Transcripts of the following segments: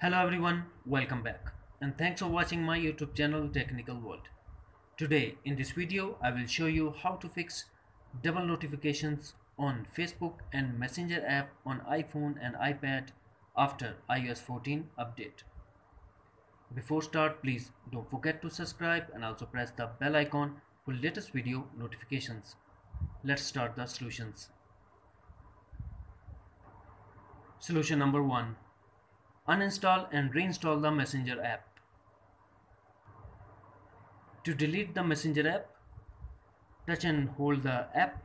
Hello everyone, welcome back and thanks for watching my YouTube channel Technical World. Today in this video I will show you how to fix double notifications on Facebook and Messenger app on iPhone and iPad after iOS 14 update. Before start please don't forget to subscribe and also press the bell icon for latest video notifications. Let's start the solutions. Solution number 1 Uninstall and reinstall the Messenger app. To delete the Messenger app, touch and hold the app,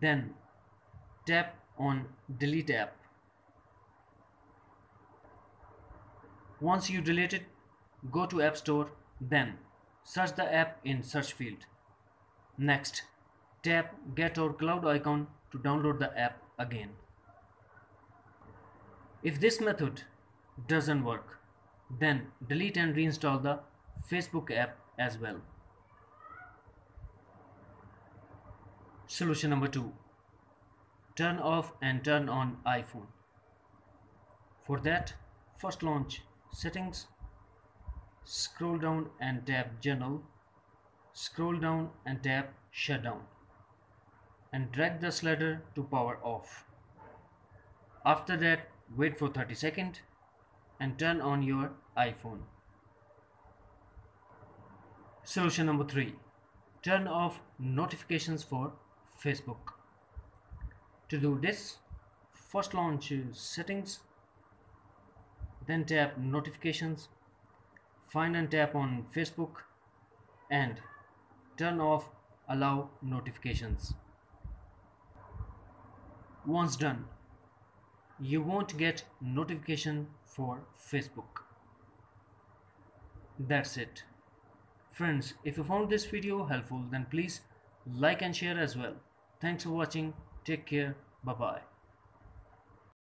then tap on Delete app. Once you delete it, go to App Store, then search the app in search field. Next, tap Get or Cloud icon to download the app again. If this method doesn't work, then delete and reinstall the Facebook app as well. Solution number two turn off and turn on iPhone. For that, first launch settings, scroll down and tap general, scroll down and tap shutdown and drag the slider to power off. After that, wait for 30 seconds and turn on your iPhone. Solution number 3 Turn off notifications for Facebook. To do this, first launch settings, then tap notifications, find and tap on Facebook, and turn off allow notifications. Once done, you won't get notification for Facebook. That's it. Friends, if you found this video helpful then please like and share as well. Thanks for watching. Take care. Bye bye.